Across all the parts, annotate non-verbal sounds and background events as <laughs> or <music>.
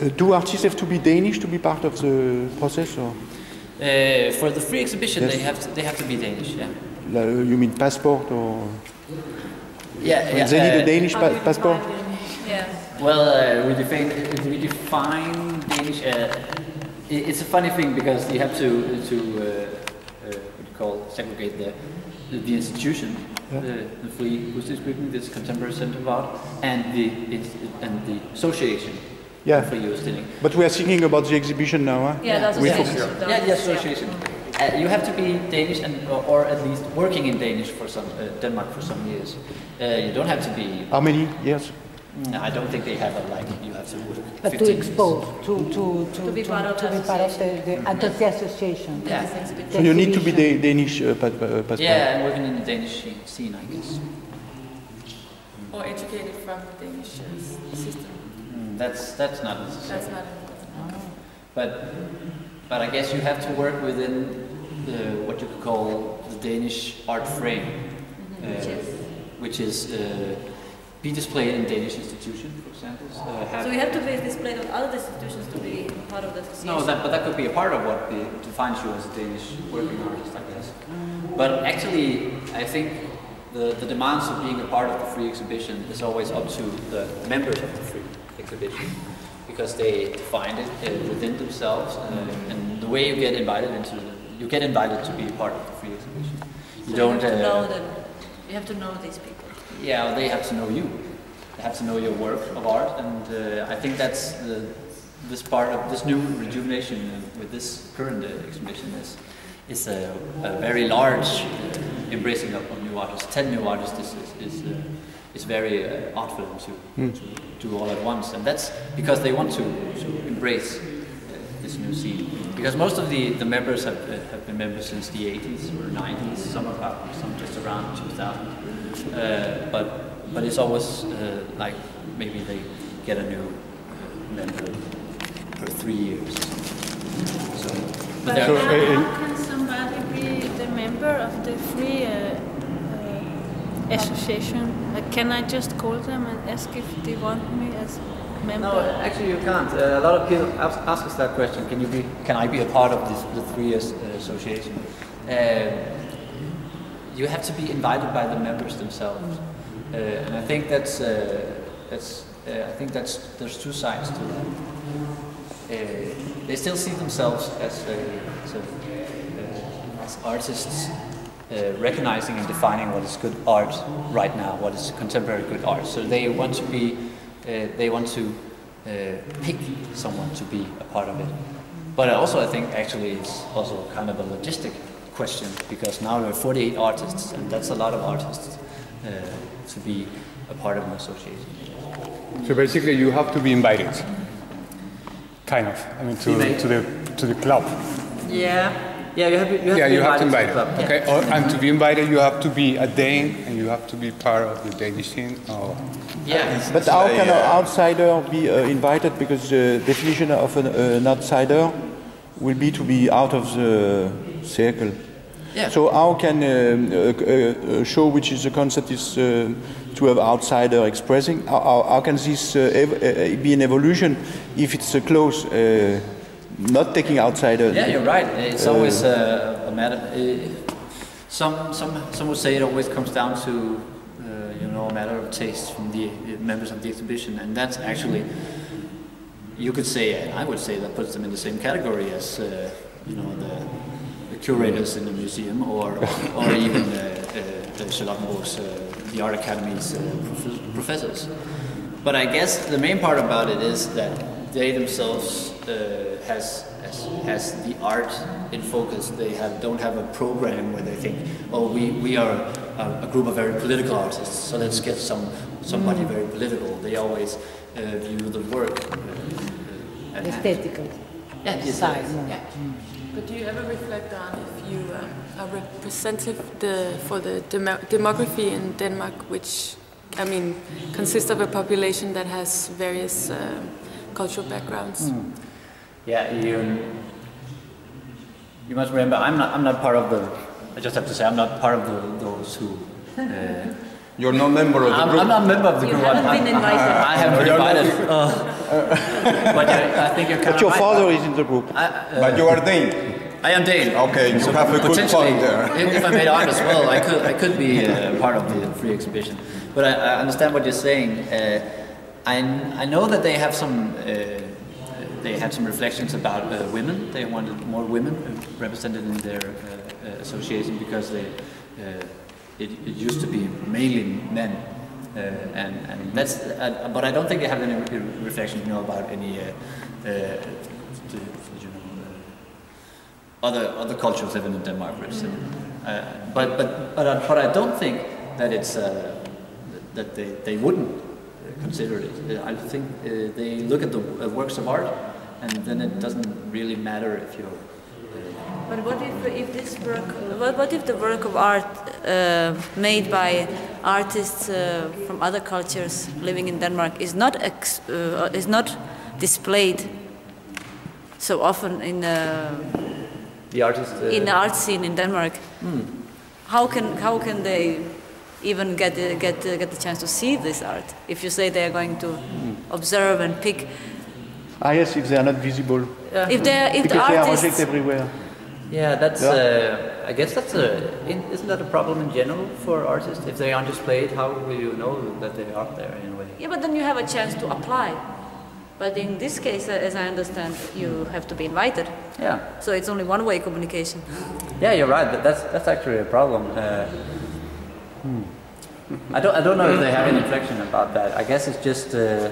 Uh, do artists have to be Danish to be part of the process, or Uh, for the free exhibition, Yes. they have to, they have to be Danish. Yeah. uh, you mean passport, or Yeah. yeah they need uh, a Danish pa- passport? Yeah. Well, uh, we define we define Danish. Uh, it's a funny thing because you have to to uh, uh, what do you call segregate the the, the institution, Yeah. the, the Frie Udstillingsbygning, this contemporary center of art, and the it's, and the association. Yeah. For Udstilling. But we are thinking about the exhibition now, huh? Yeah, that's We the focus- Yeah, the association. Uh, you have to be Danish and or, or at least working in Danish for some uh, Denmark for some years. Uh, you don't have to be. How many years? I don't think they have a like you have to work. But 15 to expose, to, to, to, To be part of to the be part of the, the, and the association. Yeah. So you need to be exhibition. da- Danish uh, pa- uh, passport. Yeah, I'm working in the Danish scene- scene, I guess. Or educated from the Danish uh, system. Mm, that's that's not necessary. That's not important. But but I guess you have to work within the what you could call the Danish art frame, uh, which is uh, be displayed in Danish institutions, for example. Uh, have So we have to be displayed on other institutions to be part of the association. No, that, but that could be a part of what be, defines you as a Danish working artist, I guess. But actually, I think the, the demands of being a part of the free exhibition is always up to the members of the free exhibition because they define it uh, within themselves uh, and the way you get invited into the, you get invited to be part of the free exhibition. You So don't you have to know uh, them. You have to know these people. yeah, they have to know you. They have to know your work of art, and uh, I think that's the, this part of this new rejuvenation with this current uh, exhibition is is a, a very large uh, embracing of, of new artists. Ten new artists is is, is, uh, is very uh, art for them to, to do all at once, and that's because they want to to embrace uh, this new scene. Because most of the, the members have, uh, have been members since the 80s or 90s, some about some just around 2000. Uh, but but it's always uh, like maybe they get a new uh, member for three years. So, but But how, uh, how can somebody be the member of the free uh, uh, association? Uh, can I just call them and ask if they want me as member? no, actually you can't. Uh, a lot of people ask, us that question. Can you be? Can I be a part of this, the three years uh, association? Uh, you have to be invited by the members themselves, uh, and I think that's uh, that's. Uh, I think that's there's two sides to that. They still see themselves as, as artists, uh, recognizing and defining what is good art right now, what is contemporary good art. So they want to be, uh, they want to uh, pick someone to be a part of it. But also, I think actually it's also kind of a logistic question because now there are 48 artists, and that's a lot of artists uh, to be a part of an association. So basically, you have to be invited, kind of. I mean, to, to the to the club. Yeah, yeah, you have, you have yeah, to be you have to invited invite to the club. Okay, or, and to be invited, you have to be a Dane, and you have to be part of the Danish scene. Or Yeah. But how can an outsider be uh, invited? Because the definition of an, uh, an outsider will be to be out of the circle. Yeah. So how can um, a, a, a show which is a concept is uh, to have outsider expressing? How, how, how can this uh, ev- uh, be an evolution if it's a close, uh, not taking outsiders. Yeah, you're right. It's always uh, a matter. Uh, some some some would say it always comes down to uh, you know a matter of taste from the uh, members of the exhibition, and that's actually you could say, and I would say that puts them in the same category as uh, you know the, the curators in the museum, or <laughs> or even uh, uh, the Charlottenburg's, uh, the art academy's uh, prof- professors. But I guess the main part about it is that they themselves uh, has, has has the art in focus. They have don't have a program where they think, oh, we, we are a, a group of very political artists, so let's get some somebody very political. They always uh, view the work. Uh, uh. Aesthetical. Yeah, the side, aesthetics, yeah. yeah. But do you ever reflect on if you um, are representative the, for the demo- demography in Denmark, which I mean consists of a population that has various uh, cultural backgrounds? Yeah, you, you must remember, I'm not, I'm not part of the, I just have to say, I'm not part of the, those who. Uh, You're not member of the I'm, group. I'm not a member of the You group. haven't I'm, been invited. I haven't been You're not- invited. Uh, but you- I think you're kind But of your right father is in the group. But you are Dane. I am Dane. Okay, you So have a good potentially, point there. if, if I made art as well, I could I could be uh, part of the free exhibition. But I, I understand what you're saying. Uh, I I know that they have some. They had some reflections about uh, women. They wanted more women represented in their uh, uh, association because they, uh, it, it used to be mainly men. Uh, and, and that's, uh, but I don't think they have any re- reflection, you know, about any, uh, uh, you know, uh, other other cultures living in Denmark represented. Uh, but but but I, but I don't think that it's uh, that they, they wouldn't consider it. I think uh, they look at the uh, works of art, and then it doesn't really matter if you're. But what if, if this work, what, what if the work of art uh, made by artists uh, from other cultures living in Denmark is not ex, uh, is not displayed so often in uh, The artist. Uh, in the art scene in Denmark? How can how can they even get get get the chance to see this art if you say they are going to observe and pick? Ah yes, if they are not visible. If they if the Because they are artists projected everywhere. Yeah, that's. Yeah. Uh, I guess that's a. Isn't that a problem in general for artists? If they aren't displayed, how will you know that they are there anyway? Yeah, but then you have a chance to apply. But in this case, uh, as I understand, you have to be invited. Yeah. So it's only one-way communication. Yeah, you're right. That- That's that's actually a problem. Uh, I don't I don't know if they have any <coughs> reflection about that. I guess it's just. Uh,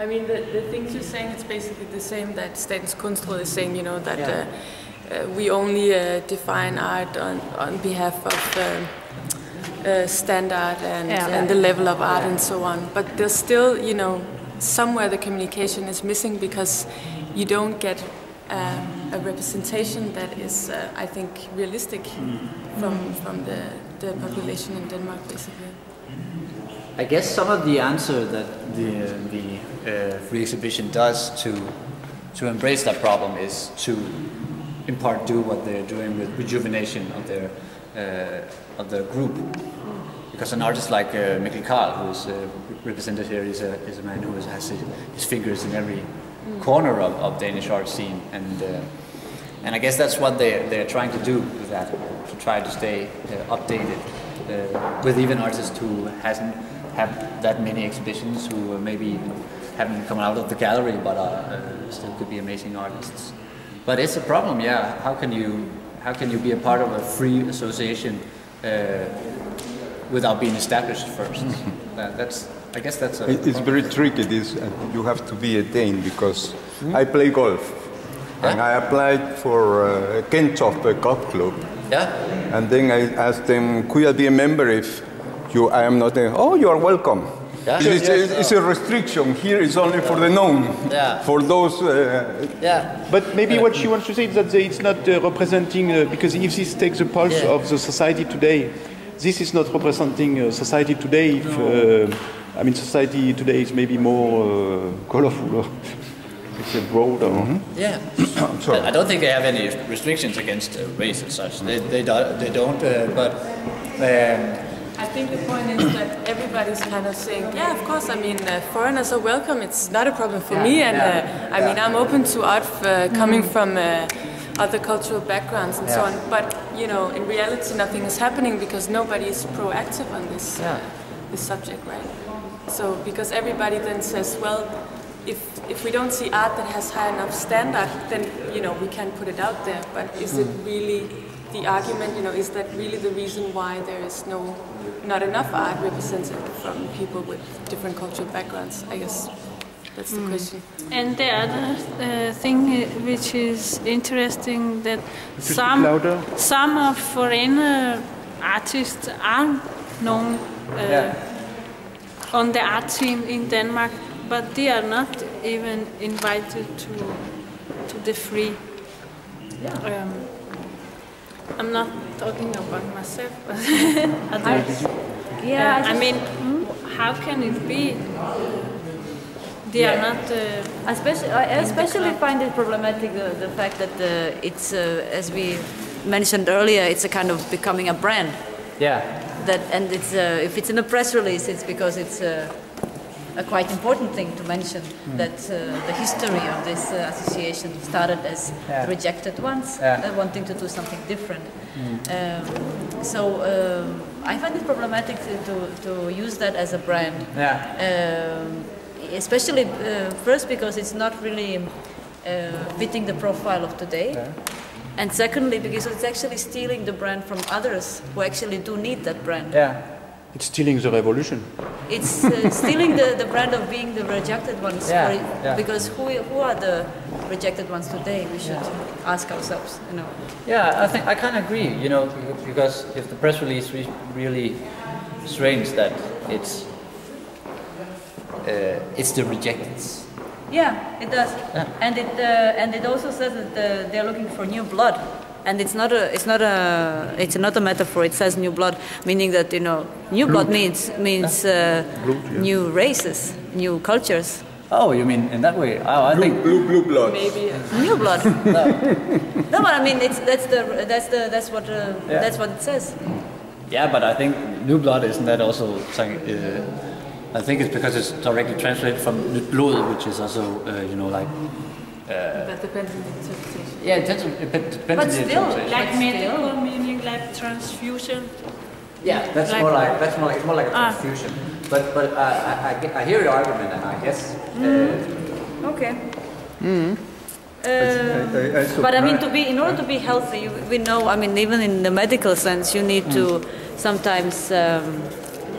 I mean, the, the things you're saying, it's basically the same that Statens Kunstråd is saying, you know, that Yeah. uh, uh, we only uh, define art on, on behalf of um uh, standard and, Yeah. and the level of art and so on. But there's still, you know, somewhere the communication is missing because you don't get um, a representation that is, uh, I think, realistic from, from the, the population in Denmark, basically. I guess some of the answer that the the uh, free exhibition does to to embrace that problem is to in part do what they're doing with rejuvenation of their uh, of the group. Because an artist like uh, Mikkel Carl, who is uh, represented here, is a, is a man who has his, fingers in every corner of, of Danish art scene, and uh, and I guess that's what they they're trying to do with that, to try to stay uh, updated uh, with even artists who hasn't have that many exhibitions, who maybe haven't come out of the gallery, but uh, still could be amazing artists. But it's a problem, yeah. How can you how can you be a part of a free association uh, without being established 1st <laughs> that, that's I guess that's a It- It's very tricky. This uh, you have to be a Dane because I play golf, and. I applied for uh, uh, Golf Club, yeah. and then I asked them, "Could I be a member if you? I am not a. Oh, you are welcome. Yeah. It's, Yes. it's a restriction. Here it's only for the known. Yeah. For those. Uh, Yeah, But maybe what she wants to say is that they- it's not uh, representing, uh, because if this takes the pulse Yeah. of the society today, this is not representing uh, society today. If, uh, I mean, society today is maybe more uh, colorful, or <laughs> it's a broader. yeah. <coughs> sorry. I don't think they have any restrictions against uh, race as such. They they, do, they don't. Uh, but um, I think the point is that everybody's kind of saying, yeah, of course. I mean, uh, foreigners are welcome. It's not a problem for me, and uh, I mean, I'm open to art uh, coming from uh, other cultural backgrounds and so on. But you know, in reality, nothing is happening because nobody is proactive on this Yeah. this subject, right? So because everybody then says, well, if if we don't see art that has high enough standard, then you know we can't put it out there. But is it really the argument? You know, is that really the reason why there is no not enough art represented from people with different cultural backgrounds? I guess that's the question. And the other uh, thing uh, which is interesting that some some of foreign artists are known uh, on the art scene in Denmark, but they are not even invited to to the free. Um, I'm not talking about myself, but <laughs> others. Yeah, Uh, I mean, how can it be? They are not. Uh, Especially, I especially find it problematic the, the fact that uh, it's, uh, as we mentioned earlier, it's a kind of becoming a brand. yeah, that and it's uh, if it's in a press release, it's because it's uh, a quite important thing to mention that uh, the history of this uh, association started as Yeah. rejected ones, Yeah. uh, wanting to do something different. Um, so um, I find it problematic to, to, to use that as a brand. Yeah. Um, especially uh, first because it's not really uh, fitting the profile of today. And secondly, because it's actually stealing the brand from others who actually do need that brand. Yeah. It's stealing the revolution. It's uh, stealing the, the brand of being the rejected ones. Yeah, for- yeah. Because who, who are the rejected ones today? We should ask ourselves, you know. Yeah, I think I kind of agree. You know, because if the press release re- really strange that it's uh, it's the rejecteds. Yeah, it does. Yeah. And it uh, and it also says that uh, they're looking for new blood. And it's not a it's not a it's not a metaphor. It says new blood, meaning that you know new blood means means uh, new races, new cultures, Oh, you mean in that way? Oh, I think Blue, blue blood. Maybe. new blood. <laughs> no, but I mean it's that's the that's the that's what uh, Yeah. that's what it says. yeah, but I think new blood isn't that also something? Uh, I think it's because it's directly translated from nyt blod, which is also uh, you know like That depends on the interpretation. Yeah, it depends on, it depends But on the still, interpretation. Like But medical still. meaning like transfusion. Yeah, that's Like- more like that's more like it's more like a Ah. confusion. But but uh, I, I, I hear your argument, and I guess uh, Okay. I- I- I But I mean, to be in order to be healthy, you, we know. I mean, even in the medical sense, you need to sometimes um,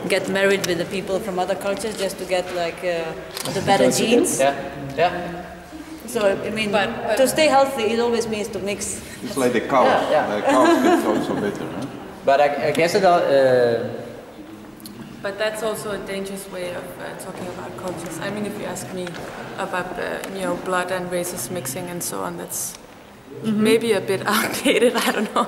get married with the people from other cultures just to get like uh, the better genes. yeah, yeah. So I mean, to stay healthy, it always means to mix. It's like the cows. Yeah, yeah. The cows gets also better. Huh? <laughs> But I, I guess it all. Uh, But that's also a dangerous way of uh, talking about cultures. I mean, if you ask me about uh, you know blood and races mixing and so on, that's maybe a bit <laughs> outdated. I don't know.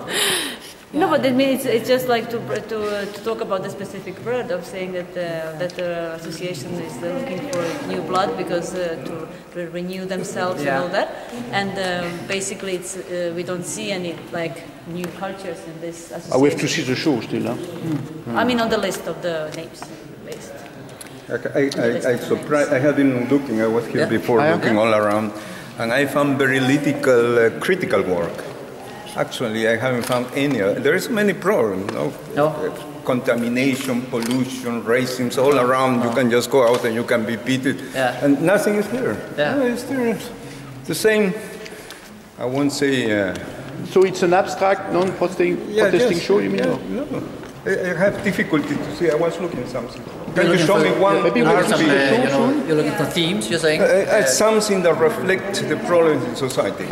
No, but it means it's, it's just like to to, uh, to talk about the specific bird of saying that uh, that the association is uh, looking for new blood because uh, to, to renew themselves Yeah. and all that, and um, basically it's uh, we don't see any like new cultures in this association. Oh, we have to see the show still. Huh? I mean, on the list of the names list. I, I, I, surprised, I have been looking, I was here Yeah. before Ah, looking all around, and I found very little uh, critical work. Actually, I haven't found any. Uh, There's many problems, no? No. Uh, Contamination, pollution, racism, all around. You can just go out and you can be beaten, Yeah. and nothing is here. Yeah. No, it's there. The same, I won't say. Uh, So it's an abstract, non-protesting protesting yes, show, you mean? yeah, no. I, I have difficulty to see. I was looking something. Can you show me one? maybe you're we looking, can some, see uh, the you know, soon? you're looking for themes. You're saying. Uh, uh, something that reflects the problems in society.